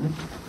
Mm-hmm.